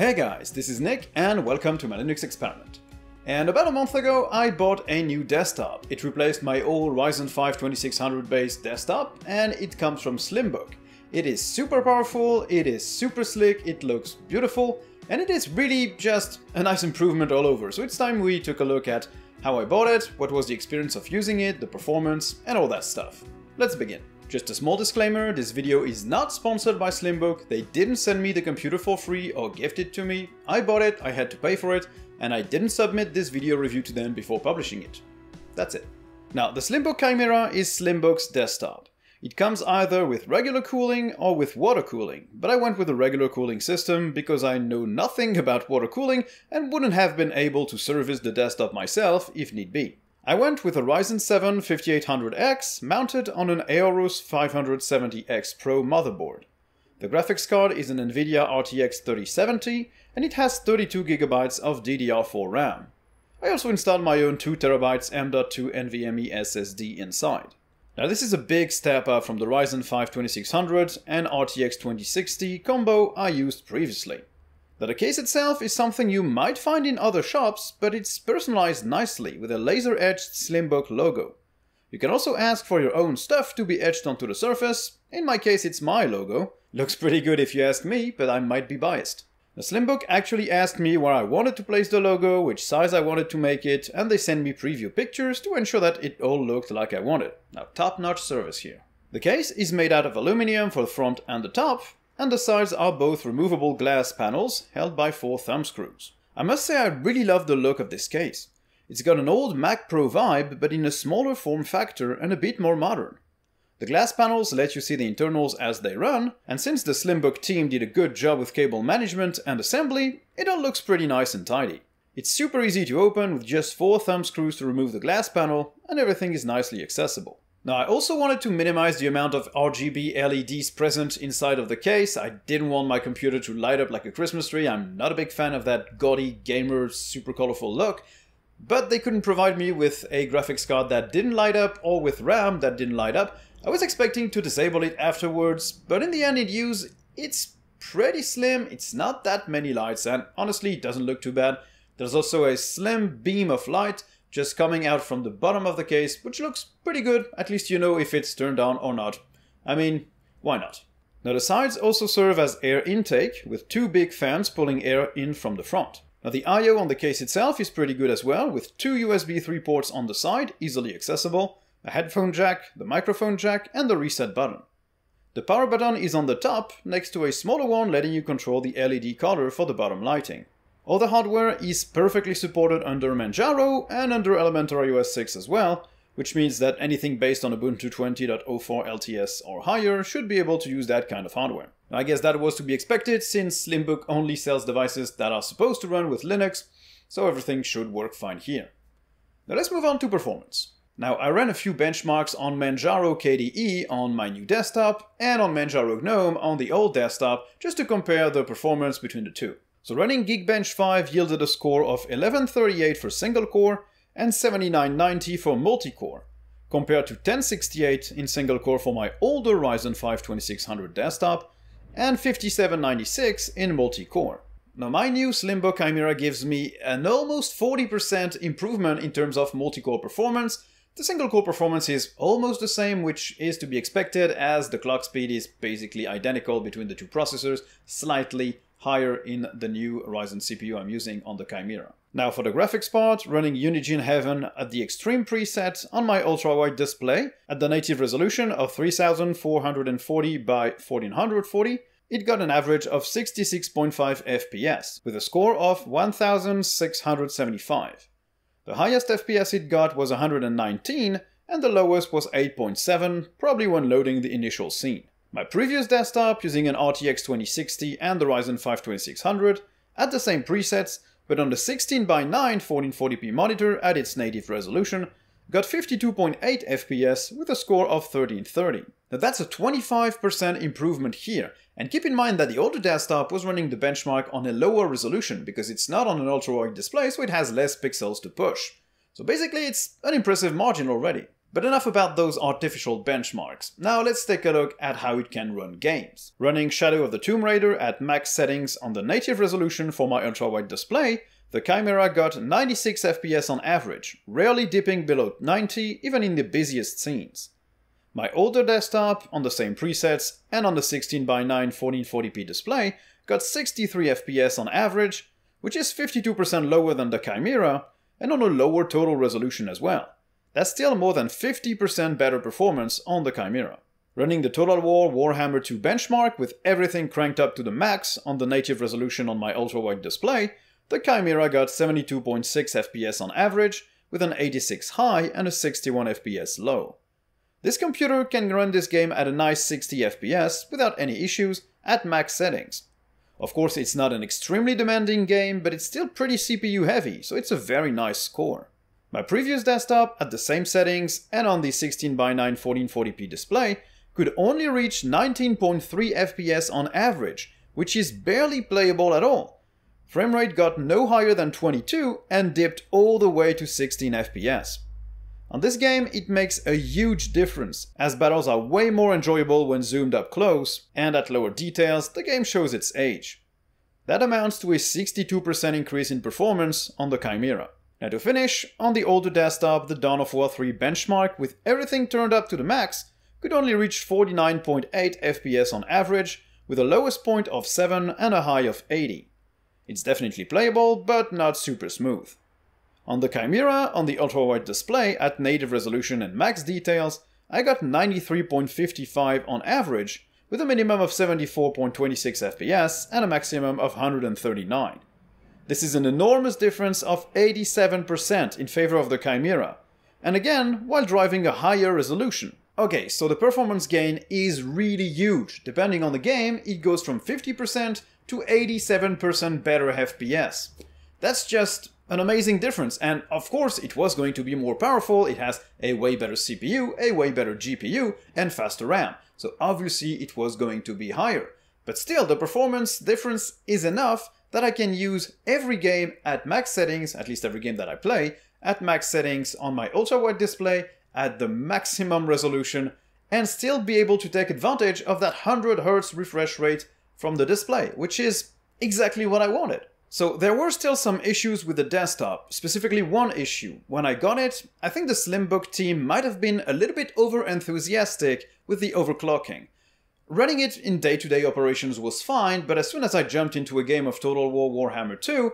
Hey guys, this is Nick and welcome to my Linux experiment. And about a month ago I bought a new desktop. It replaced my old Ryzen 5 2600 based desktop and it comes from Slimbook. It is super powerful, it is super slick, it looks beautiful, and it is really just a nice improvement all over. So it's time we took a look at how I bought it, what was the experience of using it, the performance, and all that stuff. Let's begin. Just a small disclaimer, this video is not sponsored by Slimbook, they didn't send me the computer for free or gift it to me, I bought it, I had to pay for it, and I didn't submit this video review to them before publishing it. That's it. Now, the Slimbook Kymera is Slimbook's desktop. It comes either with regular cooling or with water cooling, but I went with a regular cooling system because I know nothing about water cooling and wouldn't have been able to service the desktop myself if need be. I went with a Ryzen 7 5800X mounted on an Aorus 570X Pro motherboard. The graphics card is an Nvidia RTX 3070 and it has 32GB of DDR4 RAM. I also installed my own 2TB M.2 NVMe SSD inside. Now this is a big step up from the Ryzen 5 2600 and RTX 2060 combo I used previously. The case itself is something you might find in other shops, but it's personalized nicely with a laser-etched Slimbook logo. You can also ask for your own stuff to be etched onto the surface, in my case it's my logo. Looks pretty good if you ask me, but I might be biased. The Slimbook actually asked me where I wanted to place the logo, which size I wanted to make it, and they sent me preview pictures to ensure that it all looked like I wanted. Now top-notch service here. The case is made out of aluminum for the front and the top, and the sides are both removable glass panels held by four thumb screws. I must say I really love the look of this case. It's got an old Mac Pro vibe, but in a smaller form factor and a bit more modern. The glass panels let you see the internals as they run, and since the Slimbook team did a good job with cable management and assembly, it all looks pretty nice and tidy. It's super easy to open with just four thumb screws to remove the glass panel, and everything is nicely accessible. Now I also wanted to minimize the amount of RGB LEDs present inside of the case. I didn't want my computer to light up like a Christmas tree. I'm not a big fan of that gaudy gamer super colorful look. But they couldn't provide me with a graphics card that didn't light up or with RAM that didn't light up. I was expecting to disable it afterwards, but in the end it used, it's pretty slim, it's not that many lights and honestly it doesn't look too bad. There's also a slim beam of light just coming out from the bottom of the case, which looks pretty good, at least you know if it's turned on or not. I mean, why not? Now the sides also serve as air intake, with two big fans pulling air in from the front. Now the I.O. on the case itself is pretty good as well, with two USB 3 ports on the side, easily accessible, a headphone jack, the microphone jack, and the reset button. The power button is on the top, next to a smaller one letting you control the LED color for the bottom lighting. All the hardware is perfectly supported under Manjaro and under Elementary OS 6 as well, which means that anything based on Ubuntu 20.04 LTS or higher should be able to use that kind of hardware. I guess that was to be expected since Slimbook only sells devices that are supposed to run with Linux, so everything should work fine here. Now let's move on to performance. Now I ran a few benchmarks on Manjaro KDE on my new desktop and on Manjaro GNOME on the old desktop just to compare the performance between the two. So running Geekbench 5 yielded a score of 1138 for single core and 7990 for multi-core, compared to 1068 in single core for my older Ryzen 5 2600 desktop and 5796 in multi-core. Now my new Slimbook Kymera gives me an almost 40% improvement in terms of multi-core performance. The single core performance is almost the same, which is to be expected as the clock speed is basically identical between the two processors, slightly higher in the new Ryzen CPU I'm using on the Kymera. Now for the graphics part, running Unigine Heaven at the extreme preset on my ultra-wide display at the native resolution of 3440 by 1440, it got an average of 66.5 FPS, with a score of 1675. The highest FPS it got was 119, and the lowest was 8.7, probably when loading the initial scene. My previous desktop using an RTX 2060 and the Ryzen 5 2600 had the same presets, but on the 16 by 9 1440p monitor at its native resolution got 52.8 FPS with a score of 1330. Now that's a 25% improvement here, and keep in mind that the older desktop was running the benchmark on a lower resolution because it's not on an ultra-wide display so it has less pixels to push. So basically it's an impressive margin already. But enough about those artificial benchmarks. Now let's take a look at how it can run games. Running Shadow of the Tomb Raider at max settings on the native resolution for my ultra-wide display, the Kymera got 96 FPS on average, rarely dipping below 90 even in the busiest scenes. My older desktop, on the same presets, and on the 16x9 1440p display, got 63 FPS on average, which is 52% lower than the Kymera, and on a lower total resolution as well. That's still more than 50% better performance on the Kymera. Running the Total War Warhammer 2 benchmark with everything cranked up to the max on the native resolution on my ultra-wide display, the Kymera got 72.6 FPS on average, with an 86 high and a 61 FPS low. This computer can run this game at a nice 60 FPS without any issues at max settings. Of course it's not an extremely demanding game, but it's still pretty CPU heavy, so it's a very nice score. My previous desktop, at the same settings and on the 16x9 1440p display, could only reach 19.3 FPS on average, which is barely playable at all. Framerate got no higher than 22 and dipped all the way to 16 FPS. On this game, it makes a huge difference, as battles are way more enjoyable when zoomed up close, and at lower details, the game shows its age. That amounts to a 62% increase in performance on the Kymera. Now to finish, on the older desktop, the Dawn of War 3 benchmark with everything turned up to the max could only reach 49.8 FPS on average, with a lowest point of 7 and a high of 80. It's definitely playable, but not super smooth. On the Kymera, on the ultra-wide display at native resolution and max details, I got 93.55 on average, with a minimum of 74.26 FPS and a maximum of 139. This is an enormous difference of 87% in favor of the Kymera, and again, while driving a higher resolution. Okay, so the performance gain is really huge. Depending on the game, it goes from 50% to 87% better FPS. That's just an amazing difference, and of course it was going to be more powerful, it has a way better CPU, a way better GPU, and faster RAM, so obviously it was going to be higher. But still, the performance difference is enough that I can use every game at max settings, at least every game that I play, at max settings on my ultra-wide display at the maximum resolution and still be able to take advantage of that 100Hz refresh rate from the display, which is exactly what I wanted. So there were still some issues with the desktop, specifically one issue. When I got it, I think the Slimbook team might have been a little bit over enthusiastic with the overclocking. Running it in day-to-day -day operations was fine, but as soon as I jumped into a game of Total War Warhammer 2,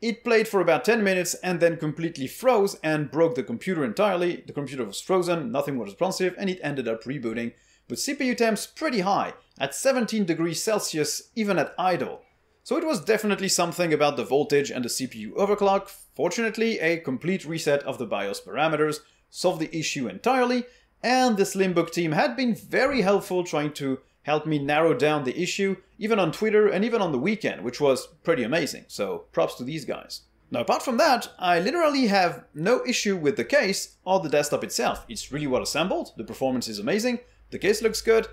it played for about 10 minutes and then completely froze and broke the computer entirely. The computer was frozen, nothing was responsive, and it ended up rebooting with CPU temps pretty high, at 17 degrees Celsius even at idle. So it was definitely something about the voltage and the CPU overclock. Fortunately, a complete reset of the BIOS parameters solved the issue entirely, and the Slimbook team had been very helpful trying to helped me narrow down the issue, even on Twitter and even on the weekend, which was pretty amazing, so props to these guys. Now apart from that, I literally have no issue with the case or the desktop itself. It's really well assembled, the performance is amazing, the case looks good.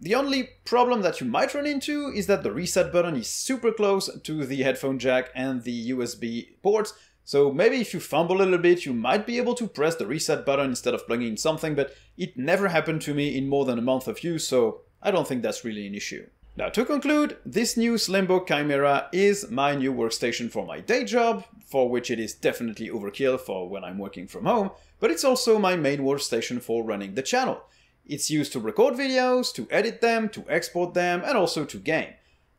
The only problem that you might run into is that the reset button is super close to the headphone jack and the USB ports, so maybe if you fumble a little bit, you might be able to press the reset button instead of plugging in something, but it never happened to me in more than a month of use, so I don't think that's really an issue. Now to conclude, this new Slimbook Kymera is my new workstation for my day job, for which it is definitely overkill for when I'm working from home, but it's also my main workstation for running the channel. It's used to record videos, to edit them, to export them, and also to game.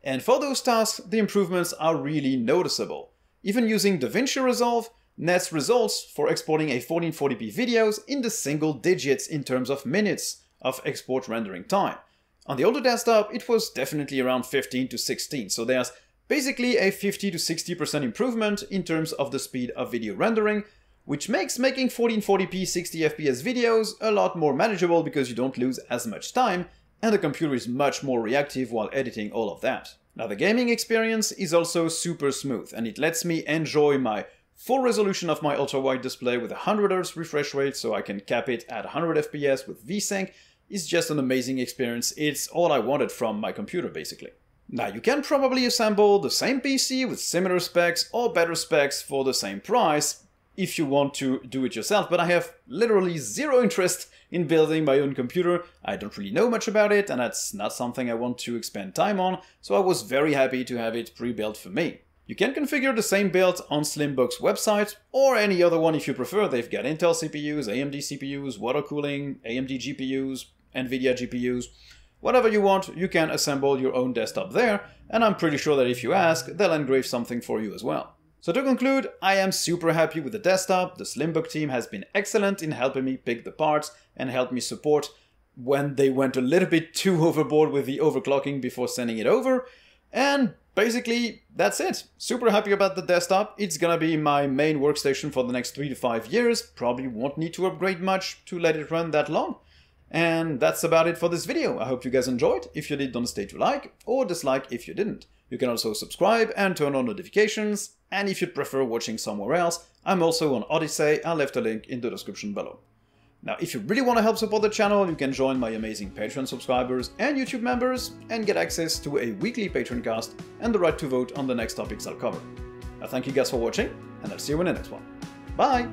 And for those tasks, the improvements are really noticeable. Even using DaVinci Resolve nets results for exporting a 1440p videos in the single digits in terms of minutes of export rendering time. On the older desktop, it was definitely around 15 to 16, so there's basically a 50 to 60% improvement in terms of the speed of video rendering, which makes making 1440p 60fps videos a lot more manageable because you don't lose as much time, and the computer is much more reactive while editing all of that. Now the gaming experience is also super smooth, and it lets me enjoy my full resolution of my ultra-wide display with 100Hz refresh rate so I can cap it at 100fps with VSync, is just an amazing experience. It's all I wanted from my computer, basically. Now, you can probably assemble the same PC with similar specs or better specs for the same price, if you want to do it yourself, but I have literally zero interest in building my own computer. I don't really know much about it, and that's not something I want to expend time on, so I was very happy to have it pre-built for me. You can configure the same build on Slimbook's website, or any other one if you prefer. They've got Intel CPUs, AMD CPUs, water cooling, AMD GPUs, NVIDIA GPUs. Whatever you want, you can assemble your own desktop there, and I'm pretty sure that if you ask, they'll engrave something for you as well. So to conclude, I am super happy with the desktop, the Slimbook team has been excellent in helping me pick the parts and help me support when they went a little bit too overboard with the overclocking before sending it over, and basically that's it. Super happy about the desktop, it's gonna be my main workstation for the next 3 to 5 years, probably won't need to upgrade much to let it run that long. And that's about it for this video. I hope you guys enjoyed. If you did, don't stay to like or dislike if you didn't. You can also subscribe and turn on notifications. And if you'd prefer watching somewhere else, I'm also on Odysee. I left a link in the description below. Now, if you really want to help support the channel, you can join my amazing Patreon subscribers and YouTube members and get access to a weekly Patreon cast and the right to vote on the next topics I'll cover. I thank you guys for watching, and I'll see you in the next one. Bye!